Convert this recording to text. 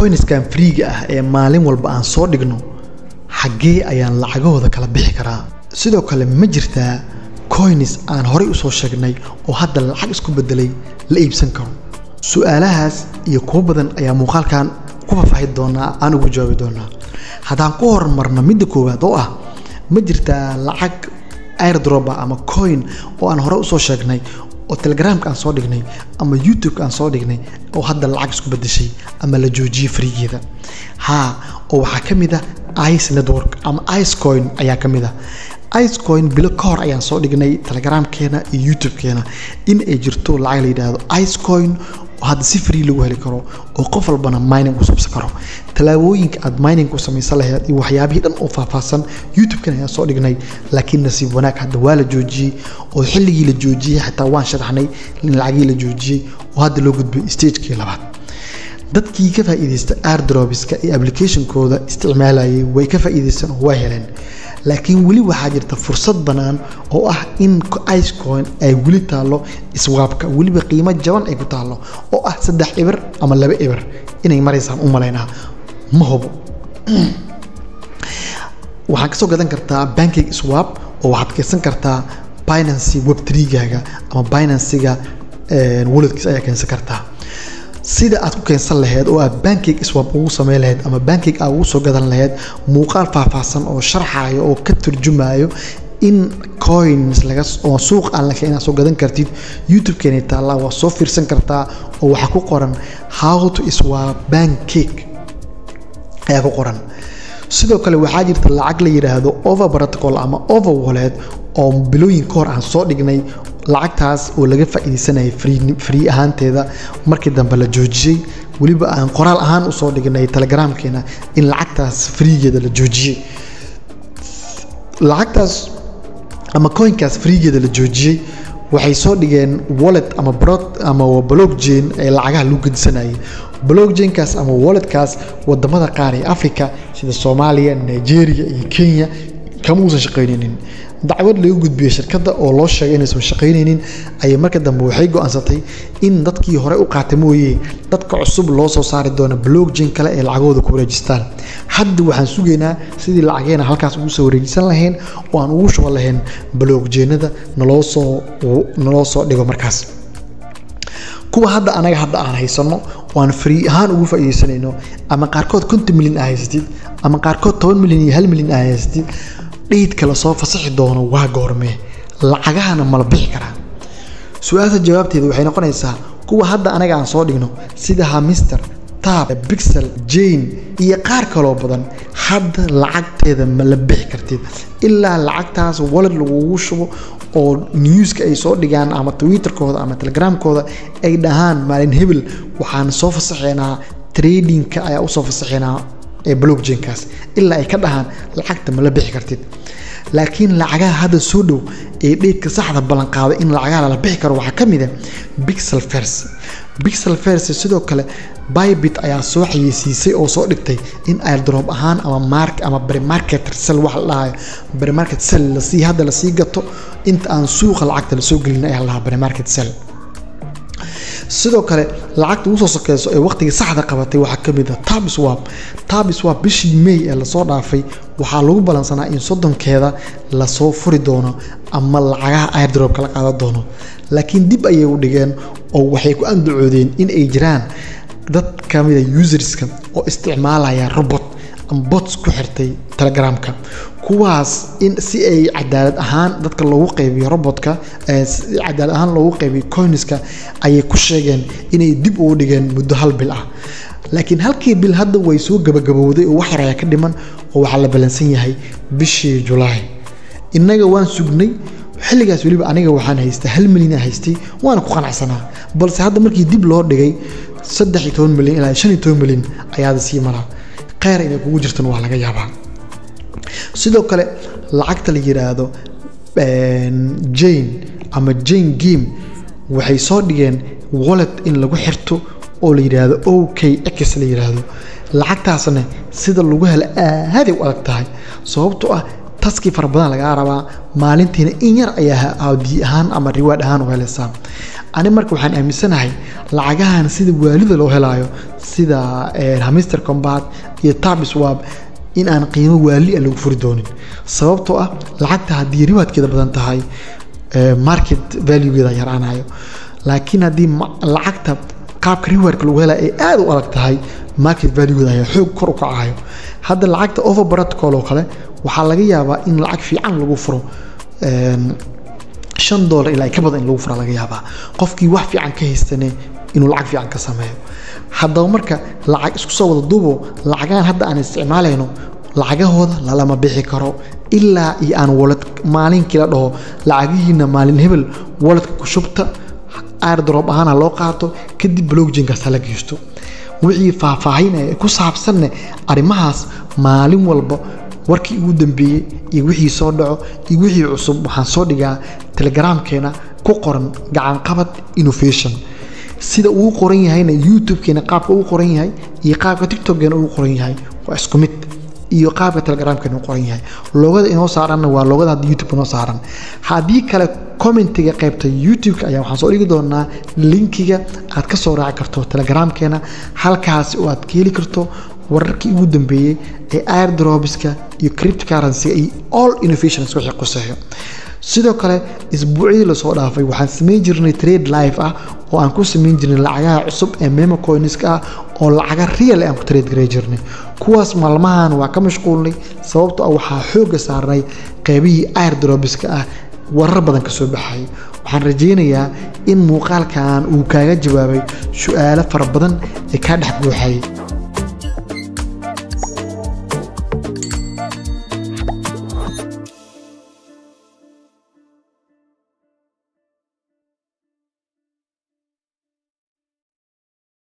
coinskan freega ah ee maalin walba aan soo dhigno xaggee ayaan lacagahooda kala bixi karaa. Sidoo kale ma jirtaa coins aan horay u soo sheegnay oo hadda lacag isku bedelay la iibsan karo. Su'aalahaas iyo kuwo badan ayaa muuqaalkan ku faahfaahi doonaa aan ugu jawaabi doonaa. Haddaan ku horumarno midda koowaad oo ah ma jirtaa lacag airdropa ama coin oo aan hore u soo sheegnay oo telegramka aan soo dhignay ama youtubeka aan soo dhignay oo hadda lacag isku bedeshay ama la joojiyey frigeeda haa oo waxaa ka mid ah ice network ama ice coin ayaa ka mid ah. Icecoin bilo ka hor ayaan soo dhignay telegramkeena iyo youtubekeena in ay jirto lacag la yidhaahdo icecoin oo hadda si free lagu heli karo oo qof walbana mining ku subsan karo tallaabooyinka aad mining ku samaysan lahayd iyo waxyaabihii dhan oo faahfaahsan youtube-kan ayaan soo dhignay. Laakiin nasiib wanaag hadda waa la joojiyey oo xilligii la joojiyey xataa waan sharaxnay in lacagii la joojiyey oo hadda loo gudbay stagekii labaad. Dadkii ka faa'iidaysta airdropiska iyo applicationkooda isticmaalayay way ka faa'iidaysteen oo waa heleen. Laakiin weli waxaa jirta fursad bannaan oo ah in icecoin ay weli taallo iswaabka weliba qiimo jaban ay ku taallo oo ah saddex ibir ama laba ibir inay maraysaan u malaynaa ma hubo waxaad ka soo gadan kartaa banking swap oo waxaad keensan kartaa binancy web trigaaga ama binancyga walletkiis ayaa keensan kartaa sida aad ku keensan lahayd oo aad bankig swap ugu sameyn lahayd ama bankig aad ugu soo gadan lahayd muuqaal faahfaahsan oo sharxayo oo ka turjumayo in coins laga oo suuq aan la keenaa soo gadan kartid youtube-keena taallaa waa soo fiirsan kartaa oo waxaa ku qoran how to swap bankig ayaa ku qoran. Sidoo kale waxaa jirta lacag la yidhaahdo over protocol ama over wallet oo bilooyin ka hor aan soo dhignay lacagtaas oo laga faa'iidaysanayay free ahaanteeda. Markii dambe la joojiyey. Weliba aan qoraal ahaan u soo dhignay telegramkeena in lacagtaas freegeeda la joojiyey. Lacagtaas ama coinkaas freegeeda la joojiyey. Waxay soo dhigeen wallet ama brod ama blockchain ee lacagaha lagu gedisanayay blockchainkaas ama walletkaas waddamada qaar ee africa sida soomaaliya nigeria iyo kenya kama uusan shaqaynaynin. Dacwad laga gudbiyey shirkadda oo loo sheegay inaysan shaqaynaynin ayay marka dambe waxay go'aansatay in dadkii hore u qaatay mooye dadka cusub loo soo saari doono blockchain kale ee lacagahooda ku wareejistaan hadda waxaan sugaynaa sidii lacageena halkaas ugu soo wareejisan lahayn oo aan ugu shuban lahayn blockchainada naloo soo naloo soo dhigo markaas kuwa hadda anaga hadda aan haysano aan free ahaan ugu faa'iidaysanayno ama qaarkood konton milyan aa haysatid ama qaarkood toban milyan iyo hal milyan aa haysatid dhiidka la soo fasaxi doono waa goormee lacagahana mala bixi karaa. Su'aasha jawaabteeda waxay noqonaysaa kuwa hadda anaga aan soo dhigno sida hamister tab bixel jane iyo qaar kaloo badan hadda lacagteeda ma la bixi kartid. Ilaa lacagtaas wallet lagugu shubo oo newska ay soo dhigaan ama twitterkooda ama telegramkooda ay dhahaan maalin hebel waxaan soo fasaxeynaa tradingka ayaa u soo fasaxeynaa ee blockchainkaas. Ilaa ay ka dhahaan lacagta ma la bixi kartid. Laakiin lacagaha hadda soo dhow ee dheydka saxda ballanqaaday in lacagaha lala bixi karo waxaa ka mid a bixel fers bixel fers sidoo kale bybit ayaa soo xayeysiisay oo soo dhigtay in airdrop ahaan ama mark ama premarket sell wax la dhahayo premarket sell la sii hadda la sii gato inta aan suuqa lacagta la soo gelin ayaa lahaa premarket sell sidoo kale lacagta ugu soo sokeyso ee waqtigii saxda qabatay waxaa ka mid ah tabswap tabswap bishii may ee la soo dhaafay waxaa lagu balansanaa in soddonkeeda la soo furi doono ama lacagaha airdropka la qaadan doono laakiin dib ayay u dhigeen oo waxay ku andacoodeen in ay jiraan dad ka mida userska oo isticmaalaya robot ama ku xirtay telegramka. Kuwaas in si ay cadaalad ahaan dadka loogu qaybiyo robotka cadaalad ahaan loogu qaybiyo coinska ayay ku sheegeen inay dib ugu dhigeen muddo hal bil ah. Laakiin halkii bil hadda way soo gabagabowday oo wax yar ka dhiman oo waxaa la balansan yahay bishii julaay innaga waan sugnay xilligaas weliba aniga waxaan haystay hal milyan haystay waana ku qanacsanaa. Balse hadda markii dib loo dhigay saddex iyo toban milyan ilaa shan iyo toban milyan ayaada sii maraa kheyr inay kugu jirtan waa laga yaabaa. Sidoo kale lacagta la yidhaahdo jane ama jane game waxay soo dhigeen wallet in lagu xirto oo la yidhaahdo o k x la yidhaahdo lacagtaasna sida lagu helo aaday u adag tahay. Sababtoo ah taskii fara badan lagaa rabaa. Maalintiina in yar ayaa aadi ahaan ama riwaad ahaan u helaysaa ani marka waxaan aaminsanahay lacagahan sida waalida loo helaayo sida hamister combat iyo tabiswab in aan qiimo waali a lagu furi doonin. Sababtoo ah lacagta haddii riwaadkeeda badan tahay market valuegeeda yaraanayo laakiin haddii lacagta qaabka riwaadka lagu helaya ay aada u adag tahay market valuegeeda ayaa xoog kor u kacayo hadda lacagta over oo kale waxaa laga yaabaa in lacag fiican lagu furo shan doolar ilaa ka badan in lagu fura laga yaabaa. Qofkii wax fiican ka haystane inuu lacag fiican ka sameeyo. Haddaba marka lacag isku soo wada duubo lacagahan hadda aan isticmaalayno lacagahooda lalama bixi karo. Ilaa iyo aan walad maalinkii la dhaho lacagihiina maalin hebel waladka ku shubta airdrop ahaana loo qaato kadib blockchainkaas hala geysto wixii faahfaahin ee ku saabsanne arrimahaas maalin walba warkii ugu dambeeyey iyo wixii soo dhaco iyo wixii cusub waxaan soo dhigaa telegramkeena ku qoran gacanqabad innovation. Sida uu qoran yahayna youtube-keena qaabka uu qoran yahay iyo qaabka tiktok-keena uu qoran yahay waa isku mid iyo qaabka telegramkeena uu qoran yahay. Loogada inoo saaranna waa loogada hadda youtube inoo saaran. Haddii kale commentiga qaybta youtube-ka ayaa waxaan soo dhigi doonaa linkiga aad ka soo raaci karto telegramkeena. Halkaasi oo aad ka heli karto wararkii ugu dambeeyey ee airdropska iyo cryptocurrency iyo all innovations wixii quseeyo sidoo kale isbuucyadii la soo dhaafay waxaan samayn jirnay trade live ah oo aan ku samayn jirnay lacagaha cusub ee memocoinska ah oo lacaga real aan ku trade garay jirnay. Kuwaas maalmahan waa ka mashquulnay sababtoo ah waxaa xooga saarnay qeybihii airdropska ah warar badan ka soo baxay. Waxaan rajaynayaa in muuqaalkan uu kaaga jawaabay su'aalo fara badan ee kaa dhex buuxay